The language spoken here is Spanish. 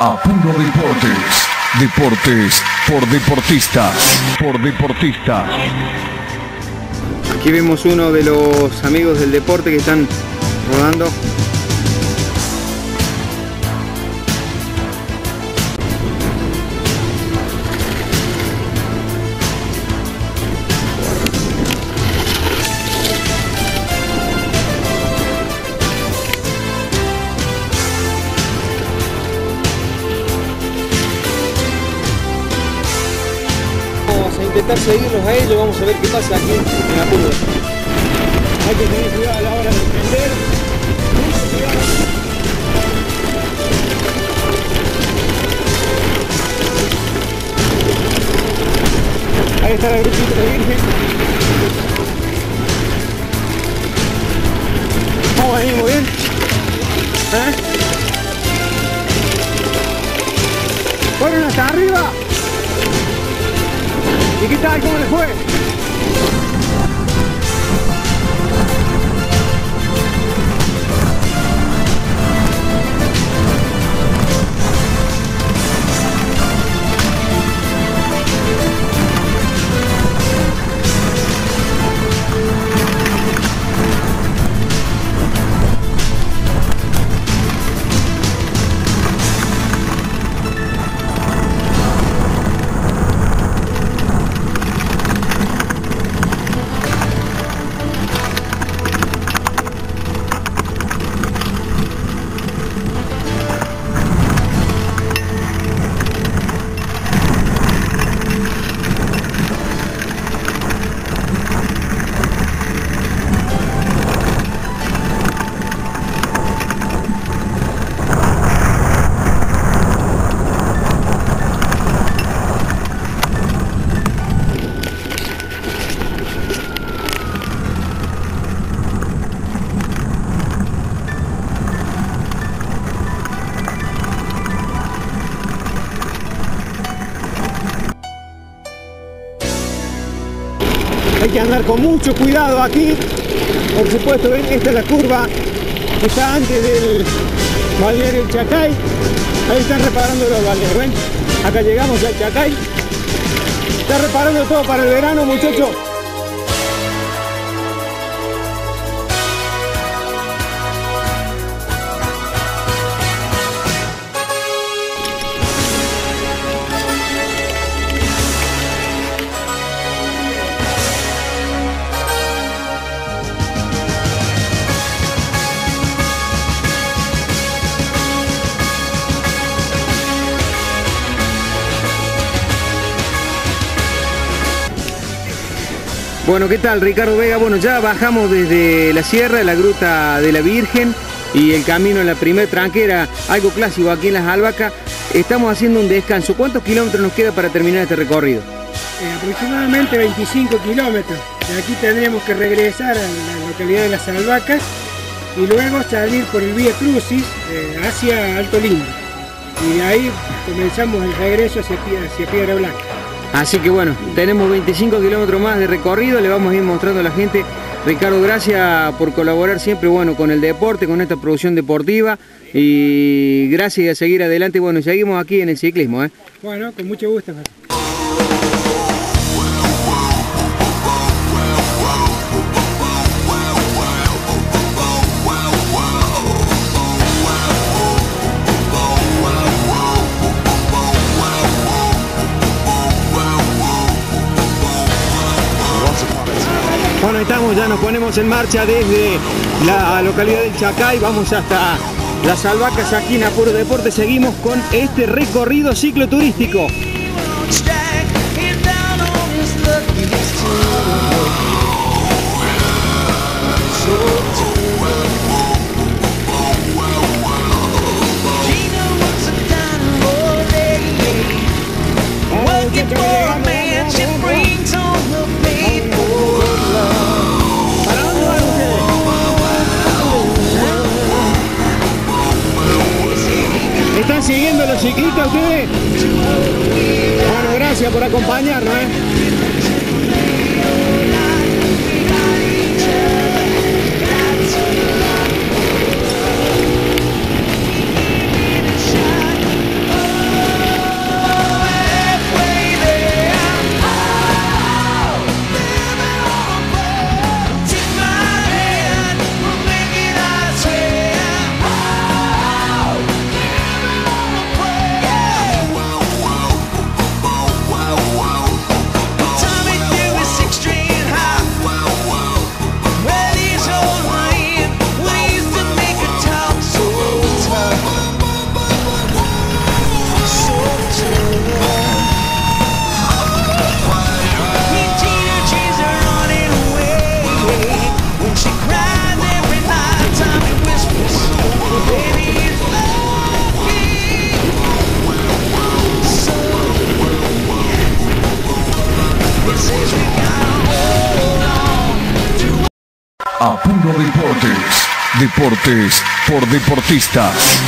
a Puro Deportes. Deportes por deportistas, por deportistas. Aquí vemos uno de los amigos del deporte que están rodando. Vamos a intentar seguirlos a ellos, vamos a ver qué pasa aquí en la curva. Hay que tener cuidado a la hora de prender. Mucho cuidado. Ahí está el grupito de Virgen. ¿Cómo venimos bien? ¿Eh? ¿Fueron hasta arriba? ¿Y qué tal? ¿Cómo les fue? Hay que andar con mucho cuidado aquí. Por supuesto, ven, esta es la curva que está antes del balneario El Chacay. Ahí están reparando los balnearios, ¿ven? Acá llegamos al Chacay. Está reparando todo para el verano, muchachos. Bueno, ¿qué tal Ricardo Vega? Bueno, ya bajamos desde la sierra, la gruta de la Virgen y el camino en la primer tranquera, algo clásico aquí en las albahacas. Estamos haciendo un descanso. ¿Cuántos kilómetros nos queda para terminar este recorrido? Eh, aproximadamente 25 kilómetros. De aquí tendríamos que regresar a la localidad de Las Albacas y luego salir por el Vía Crucis eh, hacia Alto Lindo. Y de ahí comenzamos el regreso hacia, hacia Piedra Blanca. Así que bueno, tenemos 25 kilómetros más de recorrido, le vamos a ir mostrando a la gente. Ricardo, gracias por colaborar siempre bueno, con el deporte, con esta producción deportiva y gracias a seguir adelante. Bueno, seguimos aquí en el ciclismo. ¿eh? Bueno, con mucho gusto. Bueno, estamos, ya nos ponemos en marcha desde la localidad del Chacay, vamos hasta las albahacas aquí en Apuro Deporte, seguimos con este recorrido cicloturístico. Ciclistas ustedes? Bueno, gracias por acompañarnos. ¿eh? Mundo Deportes. Deportes por deportistas.